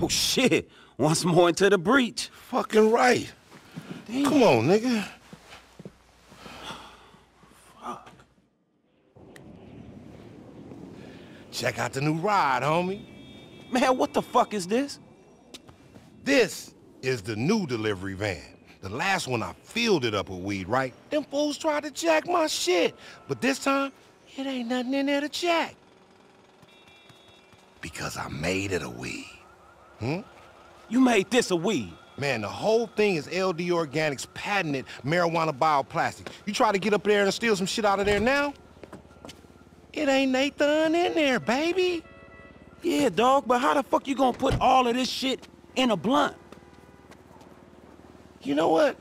Oh, shit. Once more into the breach. Fucking right. Damn. Come on, nigga. Fuck. Check out the new ride, homie. Man, what the fuck is this? This is the new delivery van. The last one I filled it up with weed, right? Them fools tried to jack my shit. But this time, it ain't nothing in there to jack. Because I made it a weed. Hmm? You made this a weed. Man, the whole thing is LD Organics patented marijuana bioplastic. You try to get up there and steal some shit out of there now? It ain't Nathan in there, baby. Yeah, dog, but how the fuck you gonna put all of this shit in a blunt? You know what?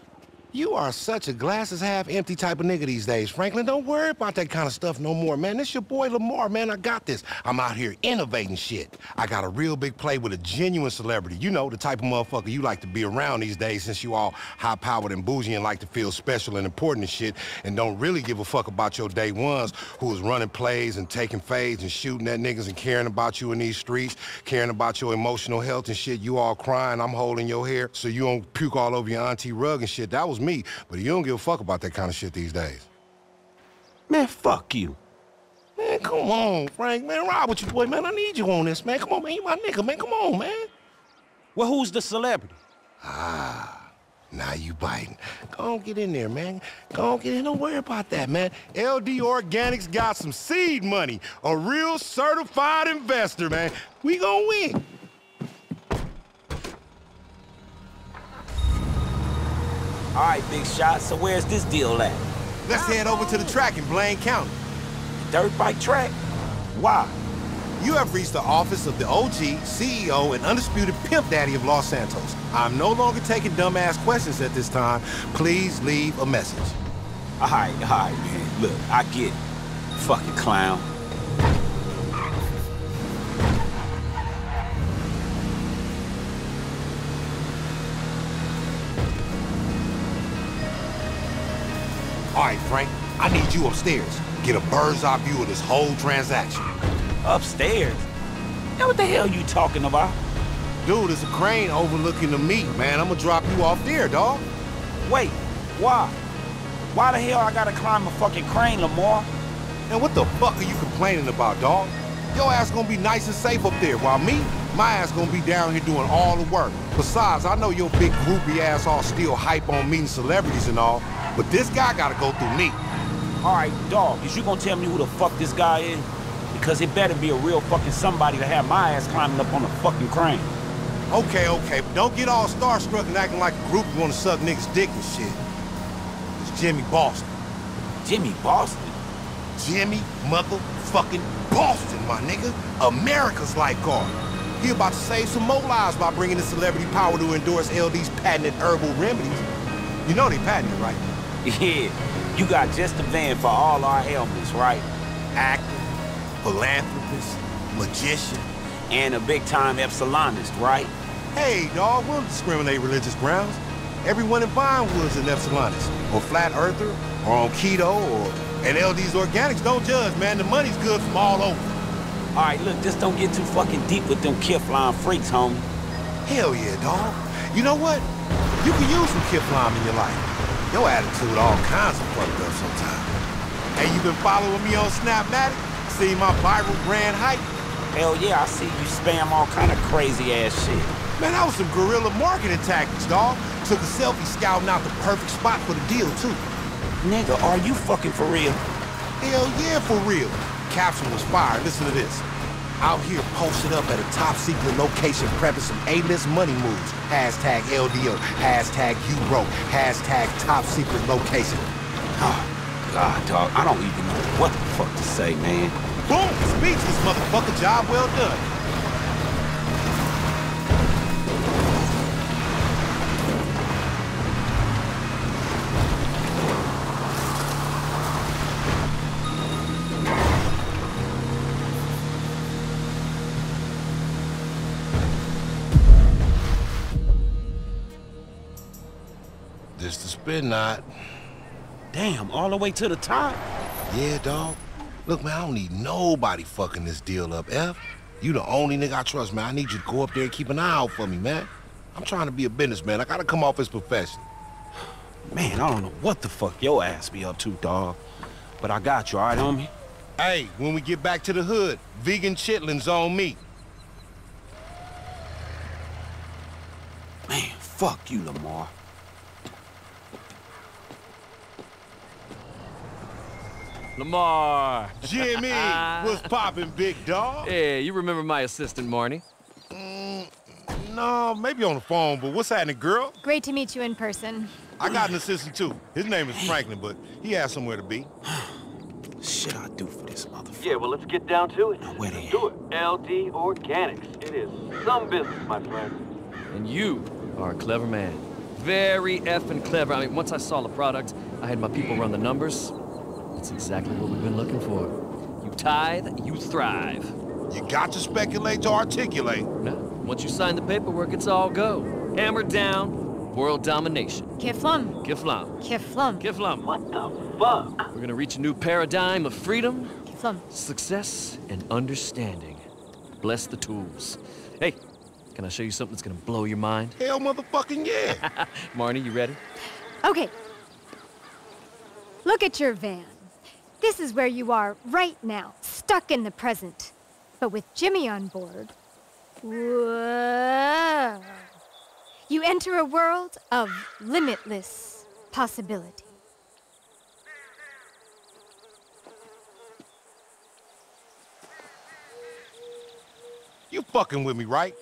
You are such a glasses half empty type of nigga these days, Franklin. Don't worry about that kind of stuff no more, man. This your boy Lamar, man. I got this. I'm out here innovating shit. I got a real big play with a genuine celebrity. You know, the type of motherfucker you like to be around these days since you all high-powered and bougie and like to feel special and important and shit and don't really give a fuck about your day ones who is running plays and taking fades and shooting at niggas and caring about you in these streets, caring about your emotional health and shit. You all crying, I'm holding your hair so you don't puke all over your auntie rug and shit. That was me, but you don't give a fuck about that kind of shit these days. Man, fuck you. Man, come on, Frank, man. Ride with you, boy, man. I need you on this, man. Come on, man. You my nigga, man. Come on, man. Well, who's the celebrity? Ah, now you biting. Go on, get in there, man. Go on, get in. Don't worry about that, man. LD Organics got some seed money. A real certified investor, man. We gonna win. All right, big shot. So where's this deal at? Let's head over to the track in Blaine County. Dirt bike track? Why? You have reached the office of the OG, CEO, and undisputed pimp daddy of Los Santos. I'm no longer taking dumbass questions at this time. Please leave a message. All right, all right, man. Look, I get it. Fucking clown. All right, Frank, I need you upstairs. Get a bird's eye view of this whole transaction. Upstairs? Now what the hell you talking about? Dude, there's a crane overlooking the meet, man. I'm gonna drop you off there, dog. Wait, why? Why the hell I gotta climb a fucking crane, Lamar? And what the fuck are you complaining about, dog? Your ass gonna be nice and safe up there, while me, my ass gonna be down here doing all the work. Besides, I know your big groupie ass all still hype on meeting celebrities and all, but this guy gotta go through me. All right, dog, is you gonna tell me who the fuck this guy is? Because it better be a real fucking somebody to have my ass climbing up on a fucking crane. Okay, okay, but don't get all starstruck and acting like a group you wanna suck niggas' dick and shit. It's Jimmy Boston. Jimmy Boston? Jimmy motherfucking Boston, my nigga. America's lifeguard. He about to save some more lives by bringing the celebrity power to endorse LD's patented herbal remedies. You know they patented, right? Yeah, you got just the van for all our ailments, right? Actor, philanthropist, magician. And a big-time Epsilonist, right? Hey, dog, we don't discriminate religious grounds. Everyone in Vinewood's an Epsilonist, or flat earther, or on keto, or... And LD's Organics don't judge, man. The money's good from all over. All right, look, just don't get too fucking deep with them Kifflom freaks, homie. Hell yeah, dog. You know what? You can use some Kifflom in your life. Your attitude all kinds of fucked up sometimes. Hey, you been following me on Snapmatic? See my viral brand hype? Hell yeah, I see you spam all kind of crazy-ass shit. Man, that was some guerrilla marketing tactics, dog. Took a selfie scouting out the perfect spot for the deal, too. Nigga, are you fucking for real? Hell yeah, for real. Caption was fired. Listen to this. Out here posted up at a top secret location prepping some A-list money moves. Hashtag LDO, hashtag you broke, hashtag top secret location. Oh, God, dog, I don't even know what the fuck to say, man. Boom! Speechless, motherfucker. Job well done. Spin knot. Damn, all the way to the top? Yeah, dog. Look, man, I don't need nobody fucking this deal up, F. You the only nigga I trust, man. I need you to go up there and keep an eye out for me, man. I'm trying to be a businessman. I gotta come off as professional. Man, I don't know what the fuck your ass be up to, dog. But I got you, all right, homie? Hey, when we get back to the hood, vegan chitlins on me. Man, fuck you, Lamar. Lamar. Jimmy, what's poppin', big dog? Hey, you remember my assistant, Marnie? Mm, no, maybe on the phone, but what's happening, girl? Great to meet you in person. I got an assistant, too. His name is Franklin, but he has somewhere to be. Shit I do for this motherfucker. Yeah, well, let's get down to it. Now, where they Let's do it. LD Organics. It is some business, my friend. And you are a clever man. Very effing clever. I mean, once I saw the product, I had my people run the numbers. That's exactly what we've been looking for. You tithe, you thrive. You got to speculate to articulate. Now, once you sign the paperwork, it's all go. Hammer down, world domination. Kifflom. Kifflom. Kifflom. Kifflom. What the fuck? We're gonna reach a new paradigm of freedom, Kifflom. success, and understanding. Bless the tools. Hey, can I show you something that's gonna blow your mind? Hell motherfucking yeah. Marnie, you ready? Okay. Look at your van. This is where you are right now, stuck in the present. But with Jimmy on board, whoa. You enter a world of limitless possibility. you fucking with me, right?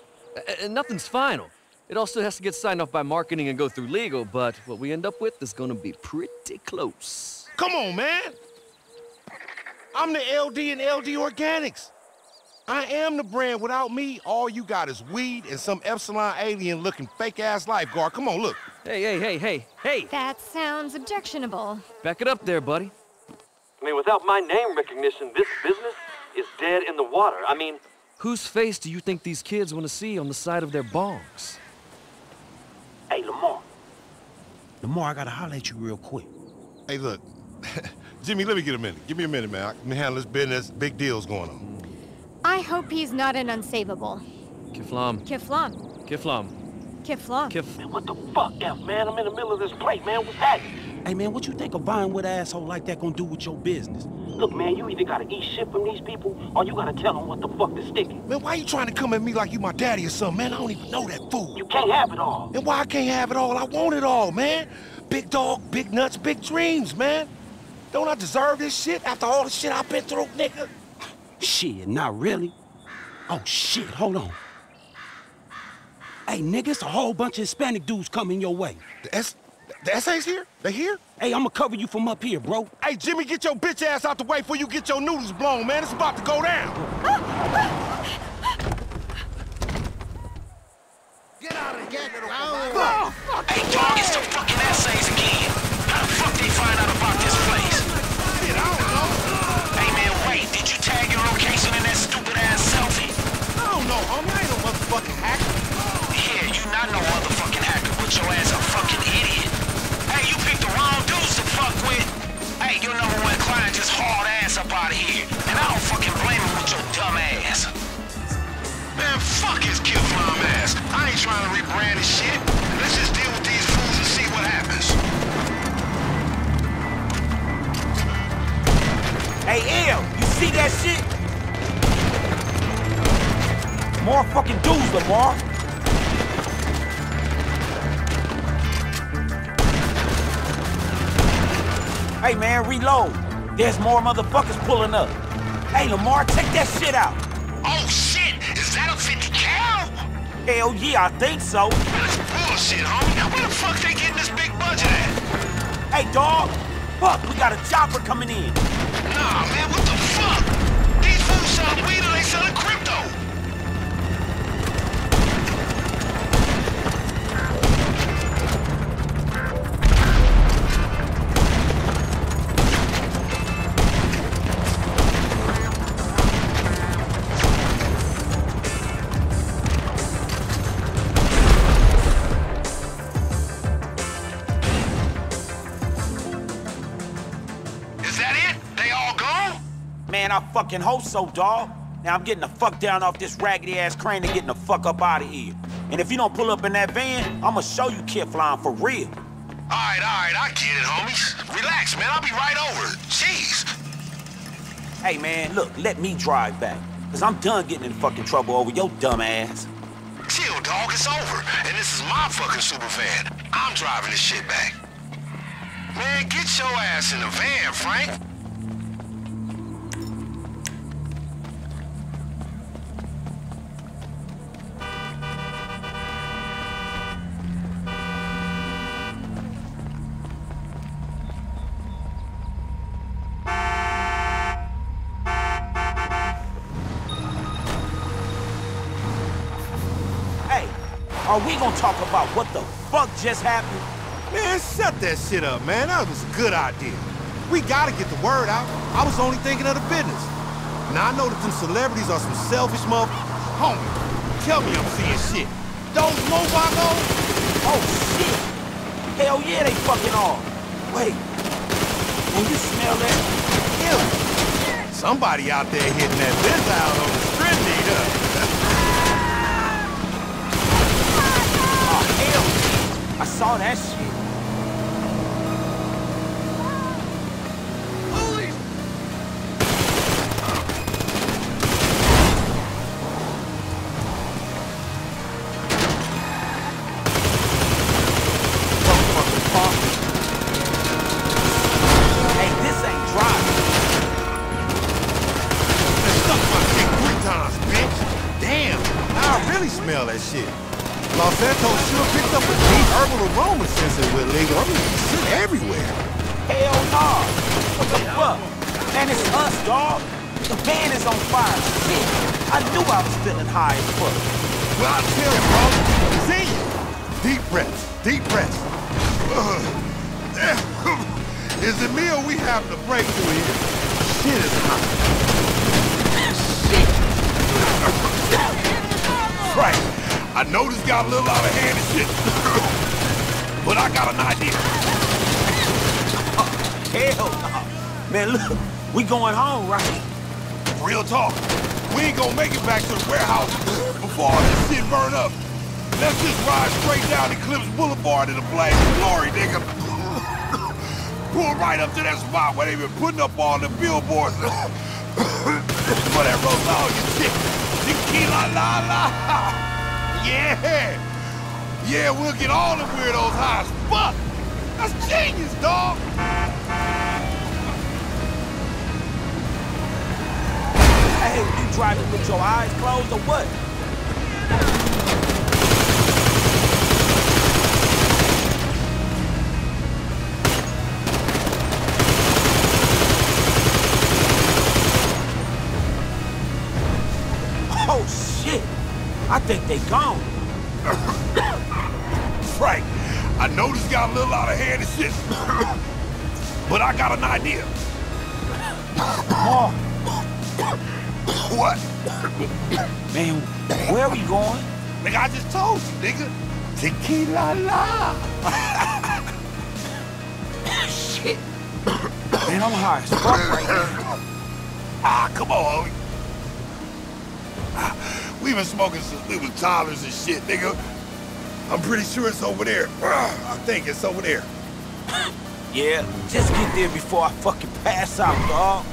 And nothing's final. It also has to get signed off by marketing and go through legal, but what we end up with is gonna be pretty close. Come on, man. I'm the LD and LD Organics. I am the brand. Without me, all you got is weed and some Epsilon alien looking fake ass lifeguard. Come on, look. Hey, hey, hey, hey, hey! That sounds objectionable. Back it up there, buddy. I mean, without my name recognition, this business is dead in the water. I mean, Whose face do you think these kids want to see on the side of their bongs? Hey, Lamar. Lamar, I gotta holler at you real quick. Hey, look. Jimmy, let me get a minute. Give me a minute, man. I can handle this business. Big deals going on. I hope he's not an unsavable. Kifflom. Kifflom. Kifflom. Kifflom. Kif. man, what the fuck, F, man? I'm in the middle of this plate, man. What's happening? Hey, man, what you think a with asshole like that gonna do with your business? Look, man, you either gotta eat shit from these people, or you gotta tell them what the fuck is sticking. Man, why you trying to come at me like you my daddy or something, man? I don't even know that fool. You can't have it all. And why I can't have it all? I want it all, man. Big dog, big nuts, big dreams, man. Don't I deserve this shit after all the shit I've been through, nigga? Shit, not really. Oh, shit, hold on. Hey, nigga, it's a whole bunch of Hispanic dudes coming your way. The, S the SA's here? They here? Hey, I'ma cover you from up here, bro. Hey, Jimmy, get your bitch ass out the way before you get your noodles blown, man. It's about to go down. Get out of here, oh, little Hey, dog, it's the fucking essays again. How the fuck they find out homie. I ain't no motherfucking hacker. Yeah, you're not no motherfucking hacker, but your ass a fucking idiot. Hey, you picked the wrong dudes to fuck with. Hey, your number one client just hauled ass up out of here. And I don't fucking blame him with your dumb ass. Man, fuck his Kifflom ass. I ain't trying to rebrand his shit. Let's just deal with these fools and see what happens. Hey, L, you see that shit? More fucking dudes, Lamar. Hey, man, reload. There's more motherfuckers pulling up. Hey, Lamar, check that shit out. Oh, shit! Is that a 50 cal? Hell yeah, I think so. That's bullshit, homie. Where the fuck they getting this big budget at? Hey, dog. Fuck, we got a chopper coming in. Nah, man, what the fuck? These fools selling weed or they selling crypto? Fucking hope so, dawg. Now I'm getting the fuck down off this raggedy ass crane and getting the fuck up out of here. And if you don't pull up in that van, I'ma show you kid flying for real. Alright, alright, I get it, homies. Relax, man, I'll be right over. Jeez. Hey man, look, let me drive back. Cause I'm done getting in fucking trouble over your dumb ass. Chill, dog, it's over. And this is my fucking super van. I'm driving this shit back. Man, get your ass in the van, Frank. Are we gonna talk about what the fuck just happened? Man, shut that shit up, man. That was a good idea. We gotta get the word out. I was only thinking of the business. Now, I know that them celebrities are some selfish mother... Homie, tell me I'm seeing shit. Those Lobagos? Oh shit! Hell yeah, they fucking are. Wait, can you smell that? Ew. Somebody out there hitting that biz out on the strip meter. Yeah. I saw aroma since it went legal. I mean, shit everywhere. Hell no. What the fuck? Man, it's us, dog. The van is on fire. Shit. I knew I was feeling high as fuck. Well, I tell you, bro. See you. Deep breaths, deep breaths. Is it me or we having a breakthrough here? Shit is hot. Frank, I know this got a little out of hand and shit, but I got an idea. Oh, hell no. Man, look. We going home, right? Real talk. We ain't gonna make it back to the warehouse before all this shit burn up. Let's just ride straight down Eclipse Boulevard in the blaze of glory, nigga. Pull right up to that spot where they been putting up all the billboards for that Rosalia shit. Tequila la la. Yeah. Yeah, we'll get all the weirdos high as fuck. That's genius, dog. Hey, you driving with your eyes closed or what? Oh, shit. I think they gone. Got a little out of hand and shit, but I got an idea. Oh, What? man, where are we going? Nigga, I just told you, nigga. Tequila la. Shit. Man, I'm high as fuck right now. Ah, come on, homie. Ah, We been smoking since we was toddlers and shit, nigga. I'm pretty sure it's over there. I think it's over there. Yeah, just get there before I fucking pass out, dog.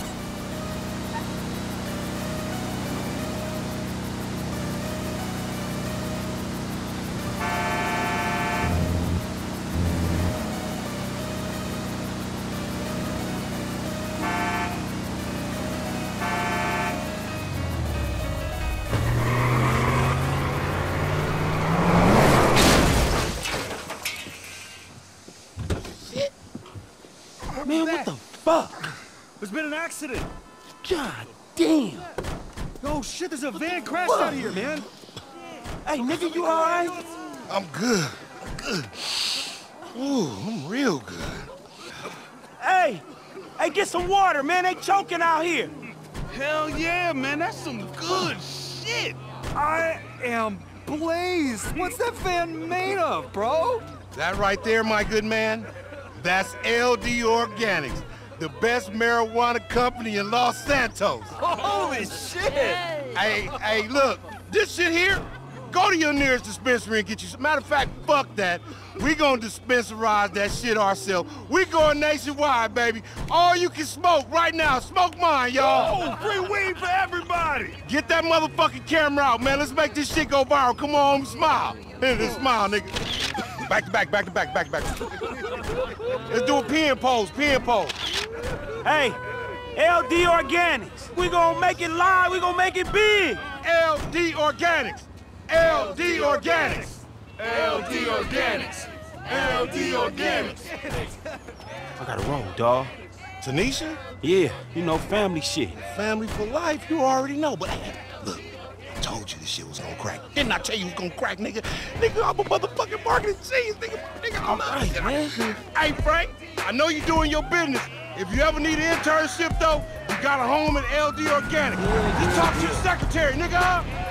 Been an accident. God damn. Oh shit, there's a van crashed out of here, man. Hey, nigga, you all right? I'm good. I'm good. Ooh, I'm real good. Hey, hey, get some water, man. They choking out here. Hell yeah, man, that's some good shit. I am blazed. What's that van made of, bro? That right there, my good man, that's LD Organics. The best marijuana company in Los Santos. Holy shit! Hey, hey, look, this shit here, go to your nearest dispensary and get you some. Matter of fact, fuck that. We gonna dispensarize that shit ourselves. We going nationwide, baby. All you can smoke right now. Smoke mine, y'all. Oh, free weed for everybody! Get that motherfucking camera out, man. Let's make this shit go viral. Come on, smile. smile, nigga. Back to back, back to back, back to back. Let's do a pin pose, pin pose. Hey, LD Organics. We gonna make it live. We gonna make it big. LD Organics. LD Organics. LD Organics. LD Organics. I gotta roll, dawg. Tanisha? Yeah, you know, family shit. Family for life, you already know. But hey, look, I told you this shit was gonna crack. Didn't I tell you it was gonna crack, nigga? Nigga, I'm a motherfucking marketing genius, nigga. Nigga, I'm right, man. Hey, Frank, I know you're doing your business. If you ever need an internship, though, you got a home at LD Organic. Just talk to your secretary, nigga.